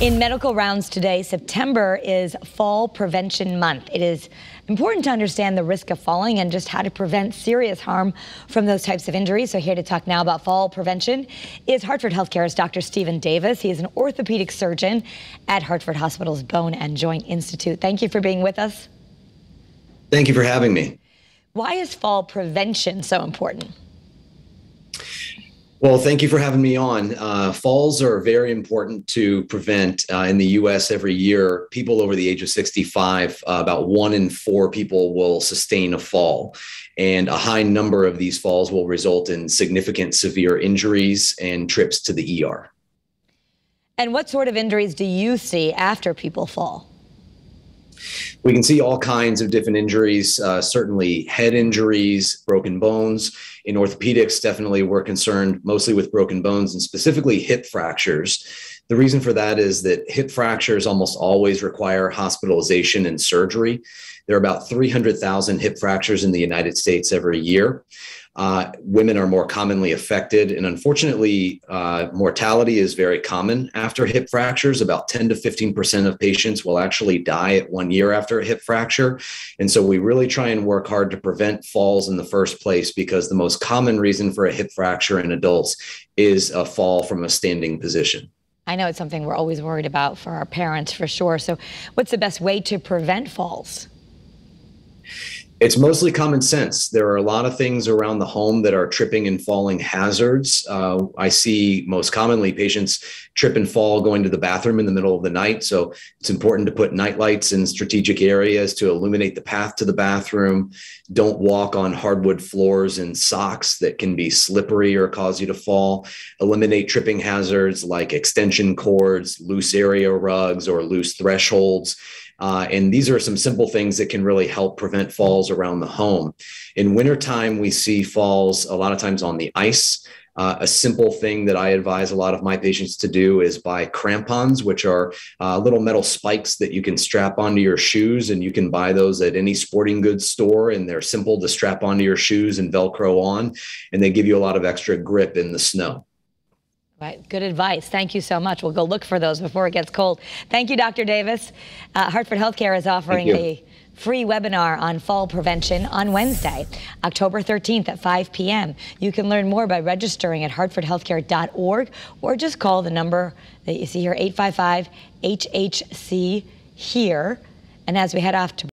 In medical rounds today, September is Fall Prevention Month. It is important to understand the risk of falling and just how to prevent serious harm from those types of injuries. So here to talk now about fall prevention is Hartford Healthcare's Dr. Stephen Davis. He is an orthopedic surgeon at Hartford Hospital's Bone and Joint Institute. Thank you for being with us. Thank you for having me. Why is fall prevention so important? Well, thank you for having me on. Uh, falls are very important to prevent uh, in the US every year. People over the age of 65, uh, about one in four people will sustain a fall. And a high number of these falls will result in significant severe injuries and trips to the ER. And what sort of injuries do you see after people fall? We can see all kinds of different injuries, uh, certainly head injuries, broken bones. In orthopedics, definitely we're concerned mostly with broken bones and specifically hip fractures. The reason for that is that hip fractures almost always require hospitalization and surgery. There are about 300,000 hip fractures in the United States every year. Uh, women are more commonly affected. And unfortunately, uh, mortality is very common after hip fractures. About 10 to 15% of patients will actually die at one year after a hip fracture. And so we really try and work hard to prevent falls in the first place because the most common reason for a hip fracture in adults is a fall from a standing position. I know it's something we're always worried about for our parents for sure. So, what's the best way to prevent falls? It's mostly common sense. There are a lot of things around the home that are tripping and falling hazards. Uh, I see most commonly patients trip and fall going to the bathroom in the middle of the night. So it's important to put night lights in strategic areas to illuminate the path to the bathroom. Don't walk on hardwood floors in socks that can be slippery or cause you to fall. Eliminate tripping hazards like extension cords, loose area rugs, or loose thresholds. Uh, and these are some simple things that can really help prevent falls around the home. In wintertime, we see falls a lot of times on the ice. Uh, a simple thing that I advise a lot of my patients to do is buy crampons, which are uh, little metal spikes that you can strap onto your shoes. And you can buy those at any sporting goods store. And they're simple to strap onto your shoes and Velcro on. And they give you a lot of extra grip in the snow. Right. Good advice. Thank you so much. We'll go look for those before it gets cold. Thank you, Dr. Davis. Uh, Hartford Healthcare is offering a free webinar on fall prevention on Wednesday, October 13th at 5 p.m. You can learn more by registering at hartfordhealthcare.org or just call the number that you see here, 855 HHC here. And as we head off to